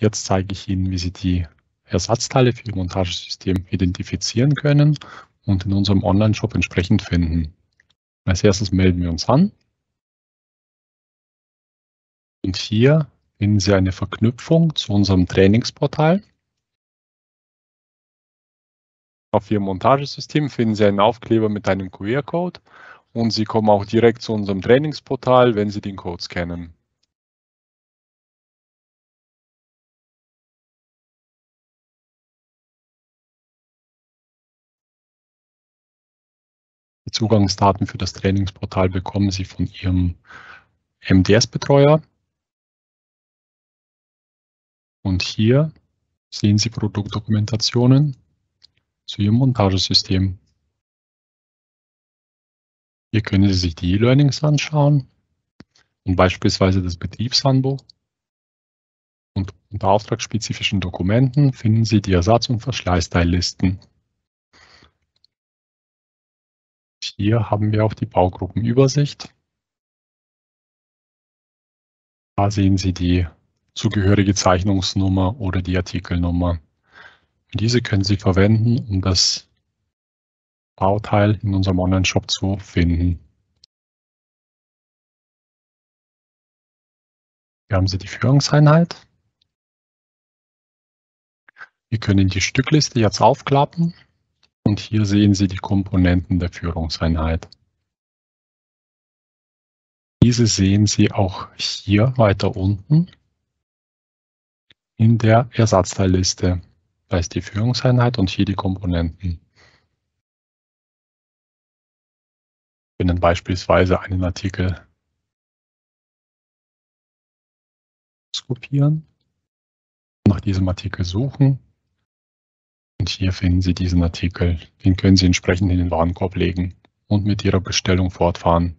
Jetzt zeige ich Ihnen, wie Sie die Ersatzteile für Ihr Montagesystem identifizieren können und in unserem Online-Shop entsprechend finden. Als erstes melden wir uns an. Und hier finden Sie eine Verknüpfung zu unserem Trainingsportal. Auf Ihrem Montagesystem finden Sie einen Aufkleber mit einem QR-Code und Sie kommen auch direkt zu unserem Trainingsportal, wenn Sie den Code scannen. Die Zugangsdaten für das Trainingsportal bekommen Sie von Ihrem MDS-Betreuer. Und hier sehen Sie Produktdokumentationen zu Ihrem Montagesystem. Hier können Sie sich die E-Learnings anschauen und beispielsweise das Betriebshandbuch. Und unter auftragsspezifischen Dokumenten finden Sie die Ersatz- und Verschleißteillisten. Hier haben wir auch die Baugruppenübersicht. Da sehen Sie die zugehörige Zeichnungsnummer oder die Artikelnummer. Diese können Sie verwenden, um das Bauteil in unserem Online-Shop zu finden. Hier haben Sie die Führungseinheit. Wir können die Stückliste jetzt aufklappen und hier sehen Sie die Komponenten der Führungseinheit. Diese sehen Sie auch hier weiter unten in der Ersatzteilliste. Da ist die Führungseinheit und hier die Komponenten. Wir können beispielsweise einen Artikel kopieren, nach diesem Artikel suchen und hier finden Sie diesen Artikel. Den können Sie entsprechend in den Warenkorb legen und mit Ihrer Bestellung fortfahren.